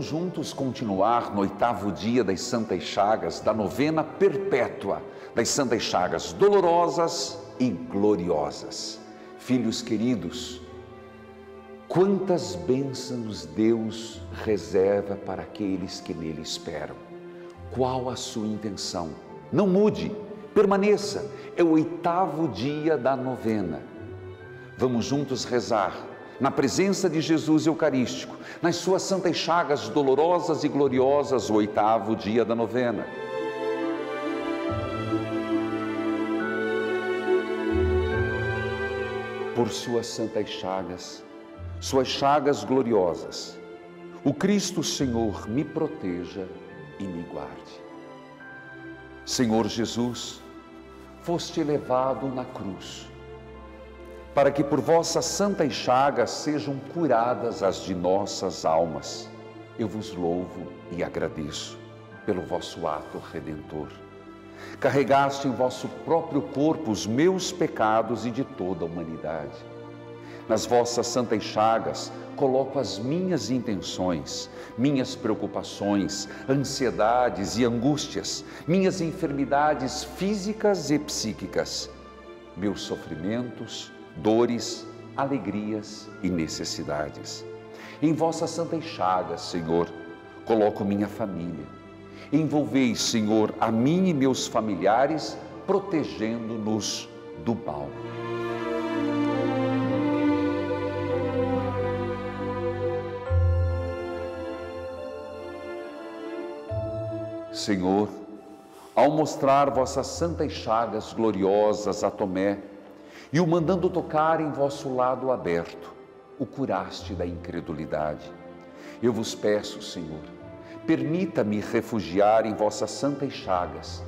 Vamos juntos continuar no oitavo dia das Santas Chagas, da novena perpétua das Santas Chagas dolorosas e gloriosas. Filhos queridos, quantas bênçãos Deus reserva para aqueles que nele esperam. Qual a sua intenção? Não mude, permaneça. É o oitavo dia da novena. Vamos juntos rezar na presença de Jesus Eucarístico, nas suas santas chagas dolorosas e gloriosas, o oitavo dia da novena. Por suas santas chagas, suas chagas gloriosas, o Cristo Senhor me proteja e me guarde. Senhor Jesus, foste levado na cruz para que por vossas santas chagas sejam curadas as de nossas almas. Eu vos louvo e agradeço pelo vosso ato redentor. Carregaste em vosso próprio corpo os meus pecados e de toda a humanidade. Nas vossas santas chagas coloco as minhas intenções, minhas preocupações, ansiedades e angústias, minhas enfermidades físicas e psíquicas, meus sofrimentos, dores, alegrias e necessidades. Em vossas santas chagas, Senhor, coloco minha família. Envolvei, Senhor, a mim e meus familiares, protegendo-nos do mal. Senhor, ao mostrar vossas santas chagas gloriosas a Tomé, e o mandando tocar em vosso lado aberto, o curaste da incredulidade. Eu vos peço, Senhor, permita-me refugiar em vossas santas chagas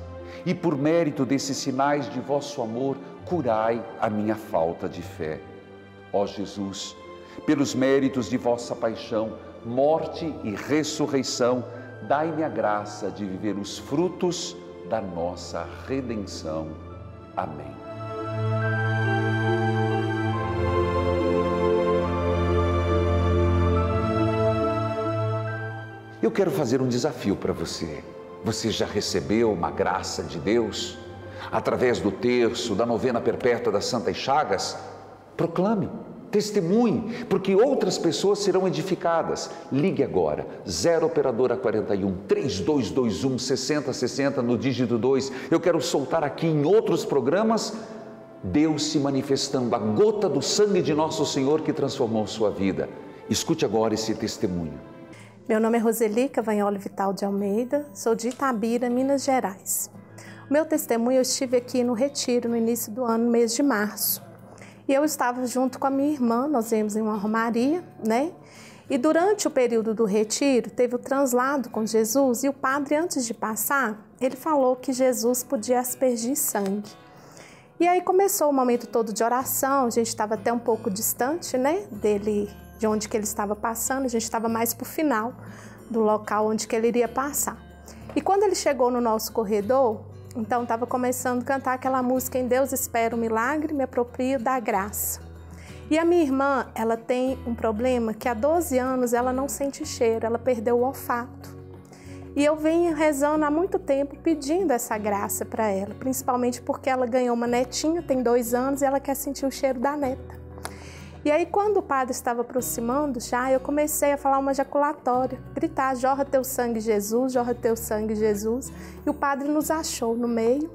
e, por mérito desses sinais de vosso amor, curai a minha falta de fé. Ó Jesus, pelos méritos de vossa paixão, morte e ressurreição, dai-me a graça de viver os frutos da nossa redenção. Amém. Quero fazer um desafio para você. Você já recebeu uma graça de Deus através do terço, da novena perpétua das Santas Chagas? Proclame, testemunhe, porque outras pessoas serão edificadas. Ligue agora, 0 Operadora 41 3221 6060 no dígito 2. Eu quero soltar aqui em outros programas Deus se manifestando, a gota do sangue de nosso Senhor que transformou sua vida. Escute agora esse testemunho. Meu nome é Roseli Cavanholi Vital de Almeida, sou de Itabira, Minas Gerais. O meu testemunho, eu estive aqui no retiro no início do ano, no mês de março. E eu estava junto com a minha irmã, nós viemos em uma romaria, né? E durante o período do retiro, teve o translado com Jesus e o padre, antes de passar, ele falou que Jesus podia aspergir sangue. E aí começou o momento todo de oração, a gente estava até um pouco distante, né, dele de onde que ele estava passando, a gente estava mais para o final do local onde que ele iria passar. E quando ele chegou no nosso corredor, então estava começando a cantar aquela música Em Deus espero um milagre, me aproprio da graça. E a minha irmã, ela tem um problema que há 12 anos ela não sente cheiro, ela perdeu o olfato. E eu venho rezando há muito tempo pedindo essa graça para ela, principalmente porque ela ganhou uma netinha, tem dois anos, e ela quer sentir o cheiro da neta. E aí, quando o padre estava aproximando já, eu comecei a falar uma ejaculatória, gritar: jorra teu sangue, Jesus, jorra teu sangue, Jesus. E o padre nos achou no meio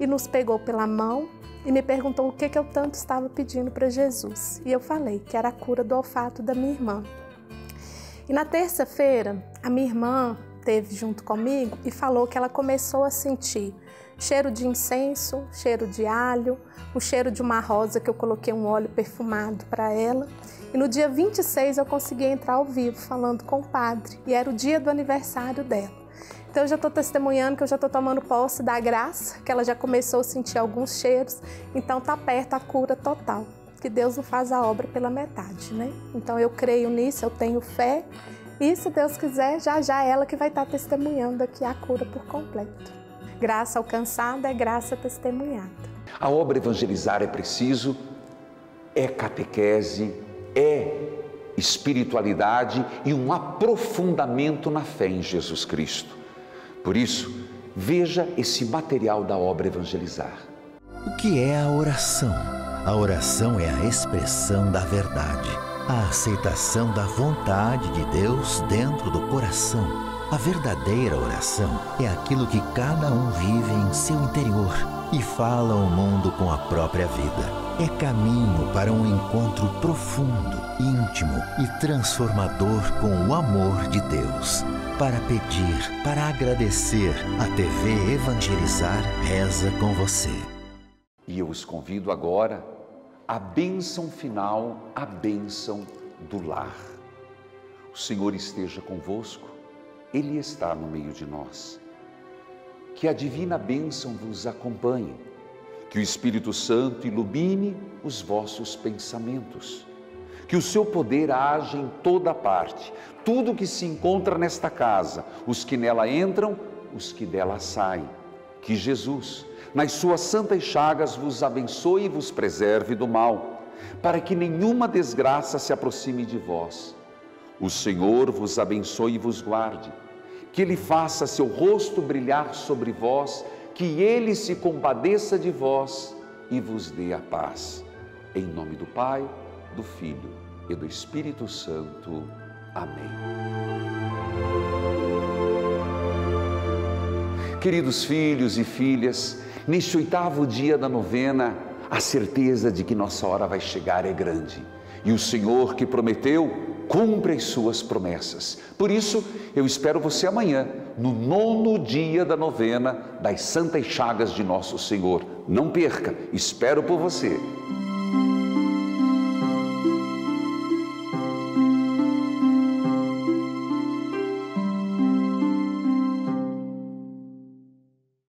e nos pegou pela mão e me perguntou o que, que eu tanto estava pedindo para Jesus. E eu falei que era a cura do olfato da minha irmã. E na terça-feira, a minha irmã teve junto comigo e falou que ela começou a sentir cheiro de incenso, cheiro de alho, o cheiro de uma rosa que eu coloquei um óleo perfumado para ela. E no dia 26 eu consegui entrar ao vivo falando com o padre e era o dia do aniversário dela. Então eu já estou testemunhando que eu já estou tomando posse da graça, que ela já começou a sentir alguns cheiros, então tá perto a cura total. Que Deus não faz a obra pela metade, né? Então eu creio nisso, eu tenho fé e se Deus quiser, já já é ela que vai estar testemunhando aqui a cura por completo. Graça alcançada é graça testemunhada. A obra evangelizar é preciso, é catequese, é espiritualidade e um aprofundamento na fé em Jesus Cristo. Por isso, veja esse material da obra Evangelizar. O que é a oração? A oração é a expressão da verdade, a aceitação da vontade de Deus dentro do coração. A verdadeira oração é aquilo que cada um vive em seu interior e fala ao mundo com a própria vida é caminho para um encontro profundo, íntimo e transformador com o amor de Deus. Para pedir, para agradecer, a TV Evangelizar reza com você. E eu os convido agora à bênção final, a bênção do lar. O Senhor esteja convosco, Ele está no meio de nós. Que a divina bênção vos acompanhe que o Espírito Santo ilumine os vossos pensamentos. Que o seu poder age em toda parte. Tudo que se encontra nesta casa, os que nela entram, os que dela saem. Que Jesus, nas suas santas chagas, vos abençoe e vos preserve do mal, para que nenhuma desgraça se aproxime de vós. O Senhor vos abençoe e vos guarde. Que Ele faça seu rosto brilhar sobre vós que ele se compadeça de vós e vos dê a paz. Em nome do Pai, do Filho e do Espírito Santo. Amém. Queridos filhos e filhas, neste oitavo dia da novena, a certeza de que nossa hora vai chegar é grande. E o Senhor que prometeu, cumpre as suas promessas. Por isso, eu espero você amanhã, no nono dia da novena das Santas Chagas de Nosso Senhor. Não perca, espero por você.